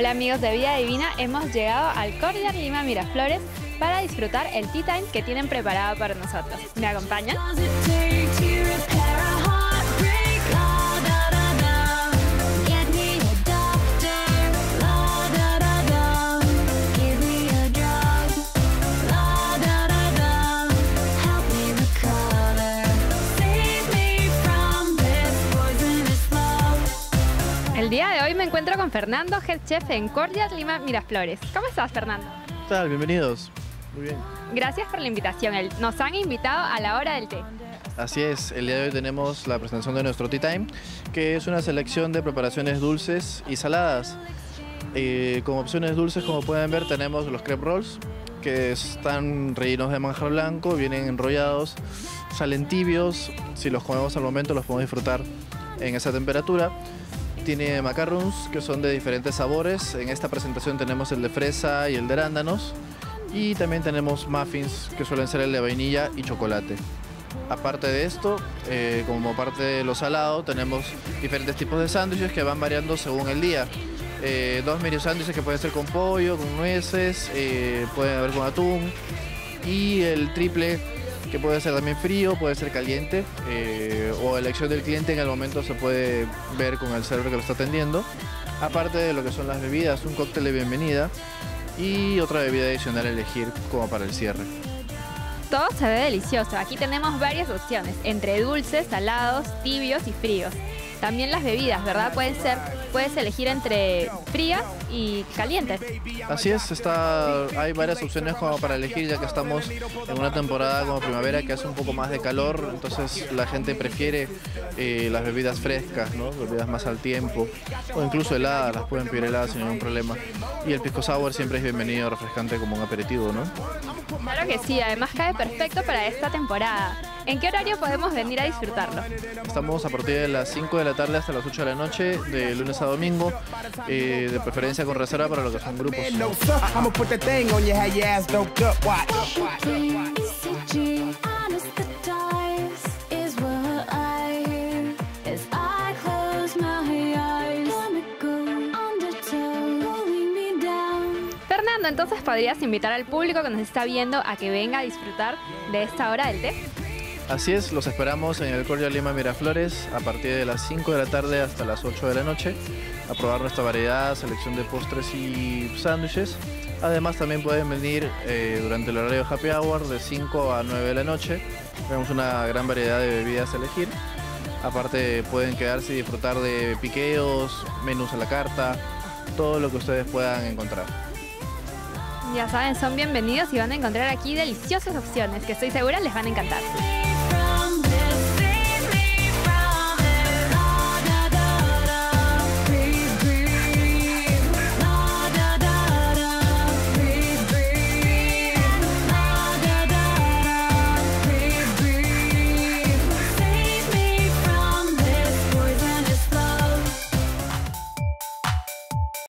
Hola amigos de Vida Divina, hemos llegado al Cordial Lima Miraflores para disfrutar el tea time que tienen preparado para nosotros. ¿Me acompañan? El día de hoy me encuentro con Fernando, head chef en Cordial Lima Miraflores. ¿Cómo estás, Fernando? ¿Qué tal? Bienvenidos. Muy bien. Gracias por la invitación. Nos han invitado a la hora del té. Así es, el día de hoy tenemos la presentación de nuestro Tea Time, que es una selección de preparaciones dulces y saladas. Eh, como opciones dulces, como pueden ver, tenemos los crepe rolls, que están rellenos de manjar blanco, vienen enrollados, salen tibios. Si los comemos al momento, los podemos disfrutar en esa temperatura. Tiene macarons, que son de diferentes sabores. En esta presentación tenemos el de fresa y el de arándanos. Y también tenemos muffins, que suelen ser el de vainilla y chocolate. Aparte de esto, eh, como parte de lo salado, tenemos diferentes tipos de sándwiches que van variando según el día. Eh, dos mini sándwiches que pueden ser con pollo, con nueces, eh, pueden haber con atún. Y el triple que puede ser también frío, puede ser caliente. eh, o elección del cliente en el momento se puede ver con el server que lo está atendiendo. Aparte de lo que son las bebidas, un cóctel de bienvenida y otra bebida adicional a elegir como para el cierre. Todo se ve delicioso. Aquí tenemos varias opciones, entre dulces, salados, tibios y fríos. También las bebidas, ¿verdad? Pueden ser, puedes elegir entre frías y calientes. Así es, está, hay varias opciones como para elegir ya que estamos en una temporada como primavera que hace un poco más de calor, entonces la gente prefiere eh, las bebidas frescas, ¿no? bebidas más al tiempo o incluso heladas, las pueden pedir heladas sin ningún problema. Y el pisco sour siempre es bienvenido, refrescante como un aperitivo, ¿no? Claro que sí, además cae perfecto para esta temporada. ¿En qué horario podemos venir a disfrutarlo? Estamos a partir de las 5 de la tarde hasta las 8 de la noche, de lunes a domingo, eh, de preferencia con reserva para lo que son grupos. Fernando, entonces podrías invitar al público que nos está viendo a que venga a disfrutar de esta hora del té. Así es, los esperamos en el Cordial Lima Miraflores a partir de las 5 de la tarde hasta las 8 de la noche a probar nuestra variedad, selección de postres y sándwiches. Además también pueden venir eh, durante el horario Happy Hour de 5 a 9 de la noche. Tenemos una gran variedad de bebidas a elegir. Aparte pueden quedarse y disfrutar de piqueos, menús a la carta, todo lo que ustedes puedan encontrar. Ya saben, son bienvenidos y van a encontrar aquí deliciosas opciones que estoy segura les van a encantar.